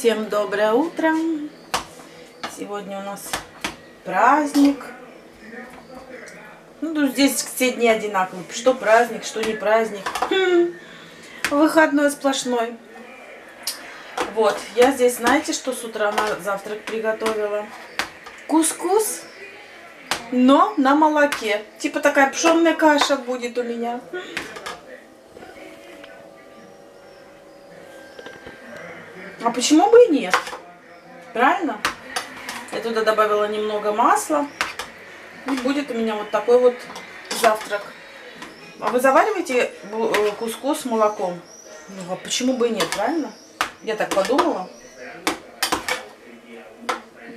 Всем доброе утро. Сегодня у нас праздник. Ну, здесь все дни одинаковые. Что праздник, что не праздник. Хм. Выходной сплошной. Вот, я здесь, знаете, что с утра на завтрак приготовила? Кускус, но на молоке. Типа такая пшенная каша будет у меня. А почему бы и нет? Правильно? Я туда добавила немного масла. И будет у меня вот такой вот завтрак. А вы завариваете э, кускус с молоком? Ну, а почему бы и нет, правильно? Я так подумала.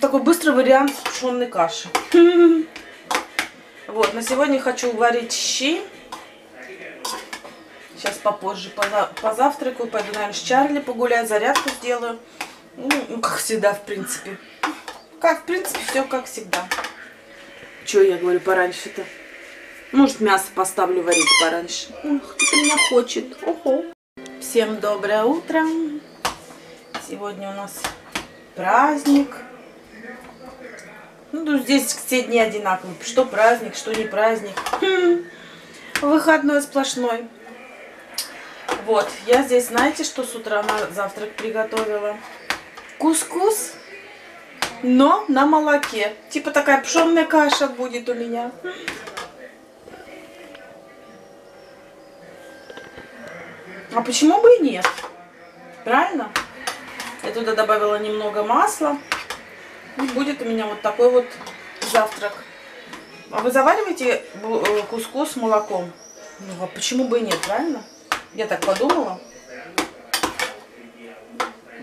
Такой быстрый вариант пшенной каши. Вот, на сегодня хочу варить щи. Сейчас попозже позавтракаю, пойду, наверное, с Чарли погулять, зарядку сделаю. Ну, ну, как всегда, в принципе. Как, в принципе, все как всегда. Че я говорю пораньше-то? Может, мясо поставлю варить пораньше. Ой, кто меня хочет. Ого. Всем доброе утро. Сегодня у нас праздник. Ну, здесь все дни одинаковые. Что праздник, что не праздник. Хм. Выходной сплошной. Вот, я здесь, знаете, что с утра на завтрак приготовила? Кускус, но на молоке. Типа такая пшенная каша будет у меня. А почему бы и нет? Правильно? Я туда добавила немного масла. И будет у меня вот такой вот завтрак. А вы завариваете э, кускус с молоком? Ну, а почему бы и нет, правильно? Я так подумала.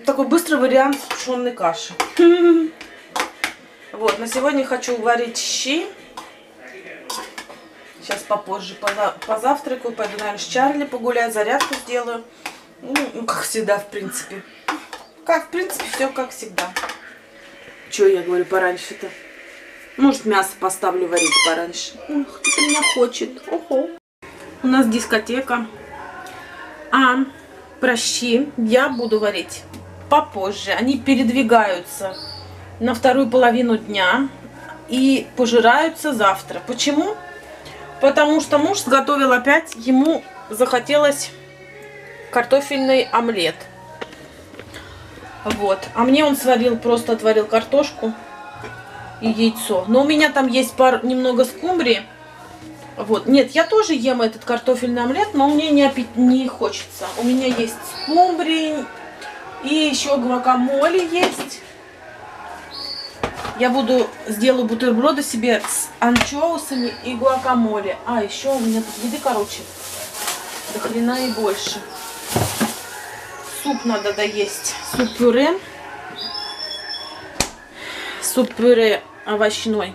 Такой быстрый вариант пшенной каши. Вот, на сегодня хочу варить щи. Сейчас попозже позавтракаю, пойду, наверное, с Чарли погулять, зарядку сделаю. Ну, ну, как всегда, в принципе. Как, в принципе, все как всегда. Че я говорю пораньше-то? Может, мясо поставлю варить пораньше. Ой, кто меня хочет. Ого. У нас дискотека. А прощи я буду варить попозже. Они передвигаются на вторую половину дня и пожираются завтра. Почему? Потому что муж сготовил опять, ему захотелось картофельный омлет. Вот. А мне он сварил, просто отварил картошку и яйцо. Но у меня там есть пар, немного скумбрии. Вот. Нет, я тоже ем этот картофельный омлет, но мне не, не хочется. У меня есть скумбрии и еще гвакамоле есть. Я буду, сделаю бутерброды себе с анчоусами и гуакамоле. А, еще у меня тут еды, короче, до хрена и больше. Суп надо доесть. Суп-пюре. Суп-пюре овощной.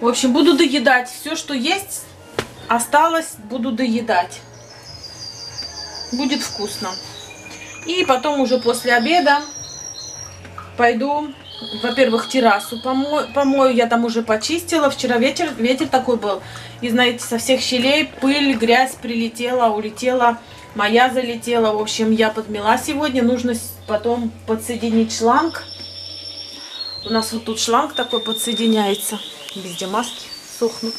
В общем, буду доедать. Все, что есть, осталось, буду доедать. Будет вкусно. И потом уже после обеда пойду, во-первых, террасу помою, помою. Я там уже почистила. Вчера вечер, ветер такой был. И, знаете, со всех щелей пыль, грязь прилетела, улетела. Моя залетела. В общем, я подмела сегодня. Нужно потом подсоединить шланг. У нас вот тут шланг такой подсоединяется. Везде маски сохнут.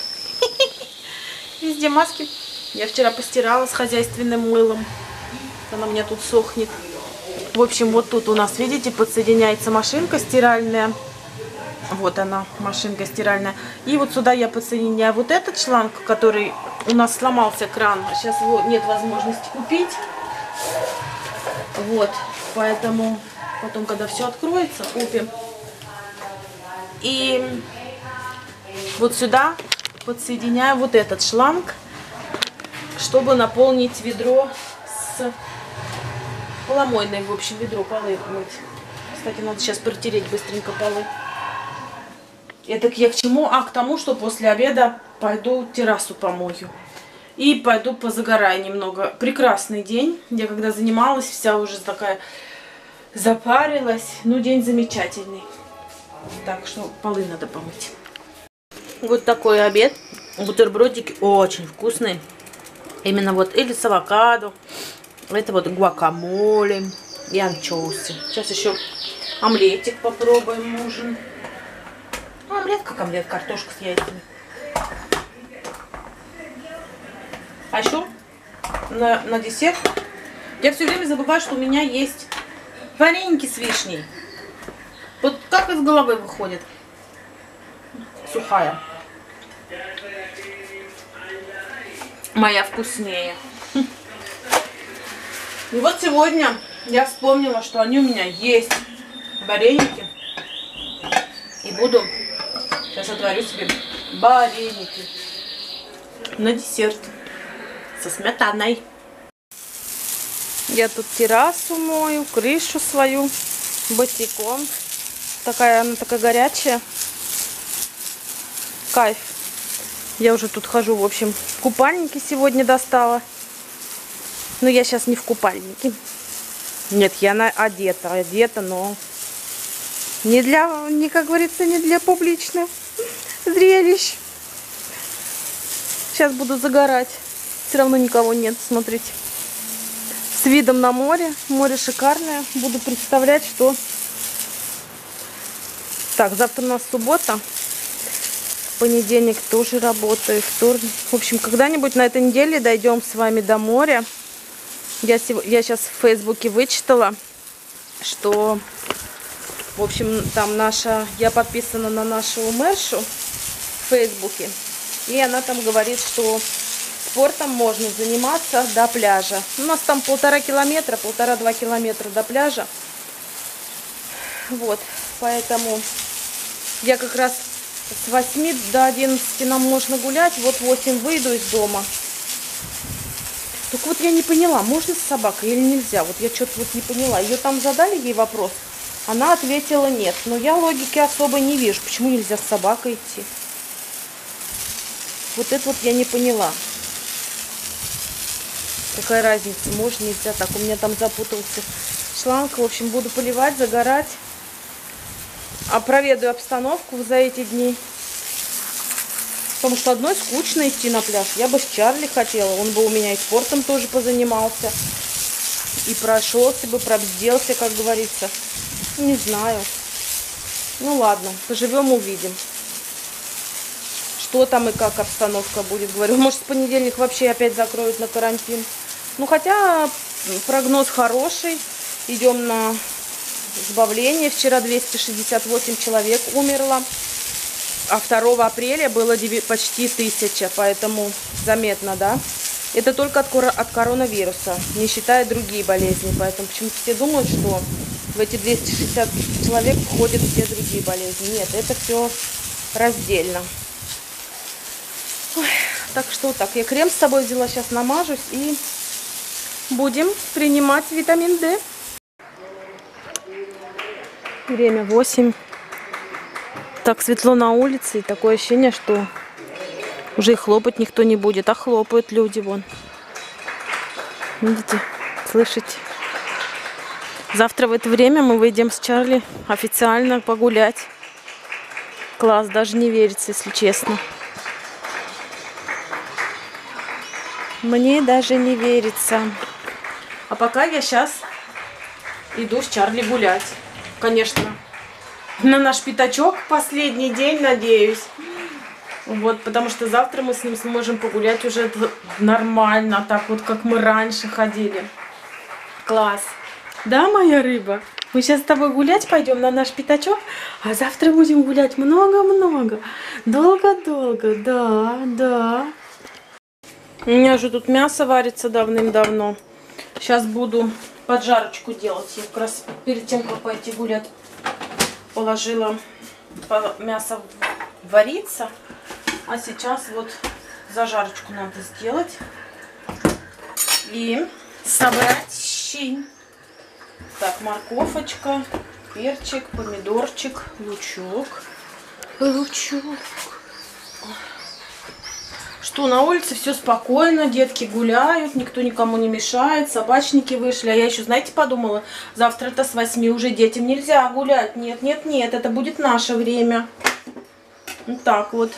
Везде маски. Я вчера постирала с хозяйственным мылом. Она у меня тут сохнет. В общем, вот тут у нас, видите, подсоединяется машинка стиральная. Вот она, машинка стиральная. И вот сюда я подсоединяю вот этот шланг, который у нас сломался кран. Сейчас его нет возможности купить. Вот, поэтому потом, когда все откроется, купим. И вот сюда подсоединяю вот этот шланг, чтобы наполнить ведро с поломойной, в общем, ведро полы мыть. Кстати, надо сейчас протереть быстренько полы. Это я к чему? А, к тому, что после обеда пойду террасу помою. И пойду позагораю немного. Прекрасный день. Я когда занималась, вся уже такая запарилась. Ну, день замечательный. Так что полы надо помыть. Вот такой обед. Бутербродики очень вкусные. Именно вот или с авокадо. Это вот гуакамоле. и анчоусы. Сейчас еще омлетик попробуем ужин. Ну, омлет как омлет, картошка с яйцами. А еще на, на десерт я все время забываю, что у меня есть вареники с вишней. Вот как из головы выходит. Сухая. Моя вкуснее. И вот сегодня я вспомнила, что они у меня есть. Вареники. И буду сейчас отварю себе вареники на десерт со сметаной. Я тут террасу мою, крышу свою босиком. Такая она такая горячая. Кайф. Я уже тут хожу, в общем, купальники сегодня достала. Но я сейчас не в купальнике. Нет, я на одета, одета, но не для, не, как говорится, не для публичных зрелищ. Сейчас буду загорать. Все равно никого нет, смотрите. С видом на море. Море шикарное. Буду представлять, что... Так, завтра у нас суббота. Понедельник тоже работаю. Вторник. В общем, когда-нибудь на этой неделе дойдем с вами до моря. Я, я сейчас в Фейсбуке вычитала, что, в общем, там наша, я подписана на нашу мэршу в Фейсбуке, и она там говорит, что спортом можно заниматься до пляжа. У нас там полтора километра, полтора-два километра до пляжа. Вот, поэтому я как раз с 8 до 11 нам можно гулять, вот 8 выйду из дома. Только вот я не поняла, можно с собакой или нельзя. Вот я что-то вот не поняла. Ее там задали ей вопрос. Она ответила нет. Но я логики особо не вижу. Почему нельзя с собакой идти? Вот это вот я не поняла. Какая разница, можно, нельзя. Так, у меня там запутался шланг. В общем, буду поливать, загорать. Проведу обстановку за эти дни. Потому что одной скучно идти на пляж. Я бы с Чарли хотела. Он бы у меня и спортом тоже позанимался. И прошелся бы, пробделся, как говорится. Не знаю. Ну ладно, поживем, увидим. Что там и как обстановка будет. Говорю, может, с понедельник вообще опять закроют на карантин. Ну, хотя прогноз хороший. Идем на сбавление. Вчера 268 человек умерло а 2 апреля было почти тысяча, поэтому заметно, да? Это только от, от коронавируса, не считая другие болезни. Поэтому почему-то все думают, что в эти 260 человек входят все другие болезни. Нет, это все раздельно. Ой, так что так. Я крем с собой взяла, сейчас намажусь и будем принимать витамин D. Время 8 так светло на улице, и такое ощущение, что уже и хлопать никто не будет, а хлопают люди вон. Видите, слышите? Завтра в это время мы выйдем с Чарли официально погулять. Класс, даже не верится, если честно. Мне даже не верится. А пока я сейчас иду с Чарли гулять. Конечно, на наш пятачок последний день, надеюсь. Вот, потому что завтра мы с ним сможем погулять уже нормально, так вот, как мы раньше ходили. Класс. Да, моя рыба? Мы сейчас с тобой гулять пойдем на наш пятачок, а завтра будем гулять много-много. Долго-долго, да, да. У меня же тут мясо варится давным-давно. Сейчас буду поджарочку делать. Я как раз перед тем, как пойти гулять, положила мясо вариться. А сейчас вот зажарочку надо сделать. И собрать щи. Так, морковочка, перчик, помидорчик, лучок. Лучок. Что на улице все спокойно, детки гуляют, никто никому не мешает, собачники вышли. А я еще, знаете, подумала, завтра-то с 8 уже детям нельзя гулять. Нет, нет, нет, это будет наше время. Вот так вот.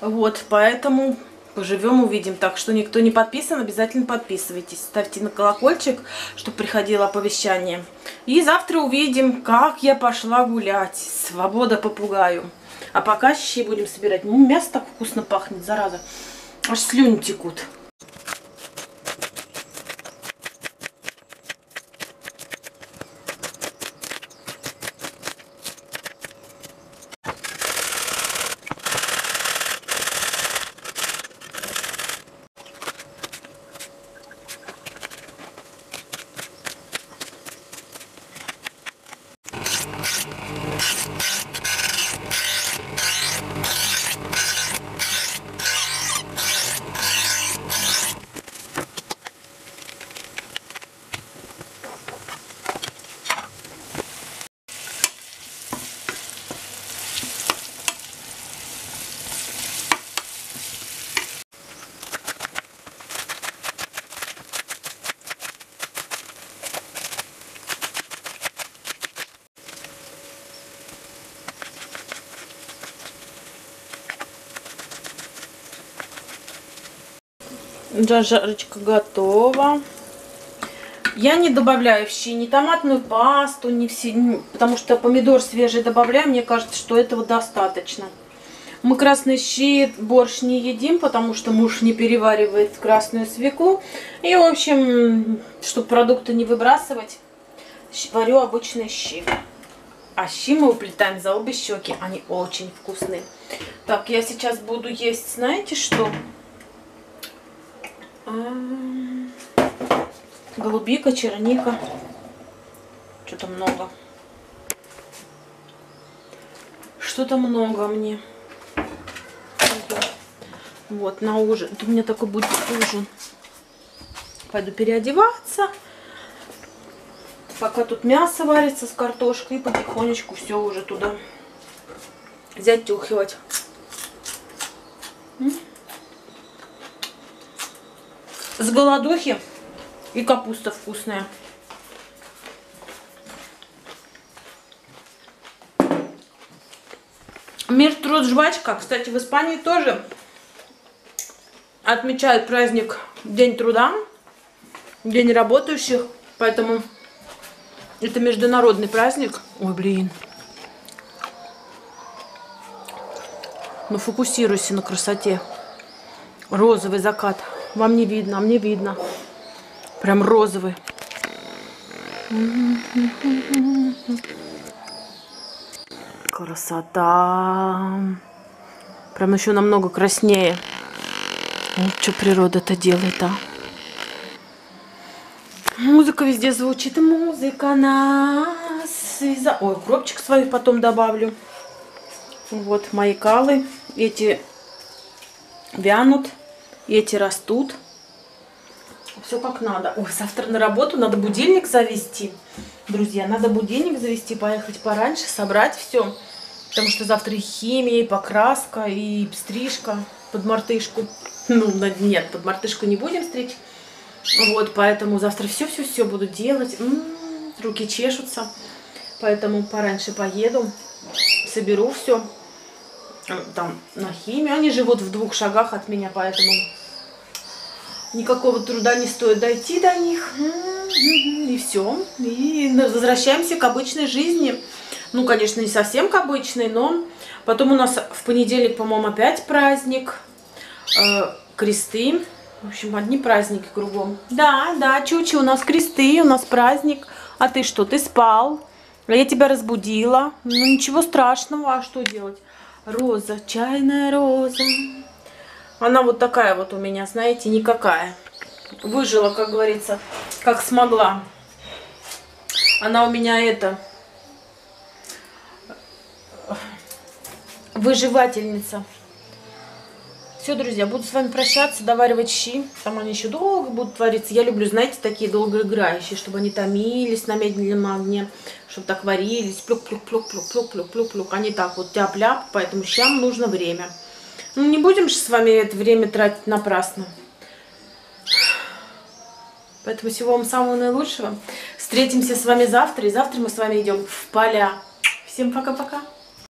Вот, поэтому Поживем, увидим. Так что никто не подписан, обязательно подписывайтесь. Ставьте на колокольчик, чтобы приходило оповещание. И завтра увидим, как я пошла гулять. Свобода попугаю. А пока щи будем собирать. Мясо так вкусно пахнет, зараза. Аж слюни текут. Жарочка готова. Я не добавляю в щи ни томатную пасту, ни все, потому что помидор свежий добавляю, мне кажется, что этого достаточно. Мы красные щи, борщ не едим, потому что муж не переваривает красную свеклу. И, в общем, чтобы продукты не выбрасывать, варю обычные щи. А щи мы уплетаем за обе щеки, они очень вкусные. Так, я сейчас буду есть, знаете что? Голубика, черника. Что-то много. Что-то много мне. Вот, на ужин. Это у меня такой будет ужин. Пойду переодеваться. Пока тут мясо варится с картошкой. И потихонечку все уже туда затюхивать. С голодухи и капуста вкусная. Мир, труд, жвачка. Кстати, в Испании тоже отмечают праздник День труда, День работающих. Поэтому это международный праздник. Ой, блин. Ну, фокусируйся на красоте. Розовый закат. Вам не видно, а мне видно. Прям розовый. Красота. Прям еще намного краснее. Вот что природа-то делает, а. Музыка везде звучит. Музыка нас связа... Ой, кропчик свой потом добавлю. Вот мои калы. Эти вянут. Эти растут. Все как надо. Ой, завтра на работу надо будильник завести. Друзья, надо будильник завести, поехать пораньше, собрать все. Потому что завтра и химия, и покраска, и стрижка под мартышку. Ну, нет, под мартышку не будем стричь. Вот, поэтому завтра все-все-все буду делать. М -м -м, руки чешутся. Поэтому пораньше поеду, соберу все. Там на химию. Они живут в двух шагах от меня, поэтому никакого труда не стоит дойти до них. И все. И возвращаемся к обычной жизни. Ну, конечно, не совсем к обычной, но потом у нас в понедельник, по-моему, опять праздник. Э, кресты. В общем, одни праздники кругом. Да, да, Чучи, у нас кресты, у нас праздник. А ты что, ты спал? А я тебя разбудила. Ну, ничего страшного, а что делать? Роза, чайная роза. Она вот такая вот у меня, знаете, никакая. Выжила, как говорится, как смогла. Она у меня это... Выживательница. Все, друзья, буду с вами прощаться, доваривать щи. Там они еще долго будут твориться. Я люблю, знаете, такие долгоиграющие, чтобы они томились на медленном огне, чтобы так варились. Плюк-плюк-плюк-плюк-плюк-плюк-плюк. Они так вот тяп-ляп, поэтому щам нужно время. Ну, не будем же с вами это время тратить напрасно. Поэтому всего вам самого наилучшего. Встретимся с вами завтра. И завтра мы с вами идем в поля. Всем пока-пока.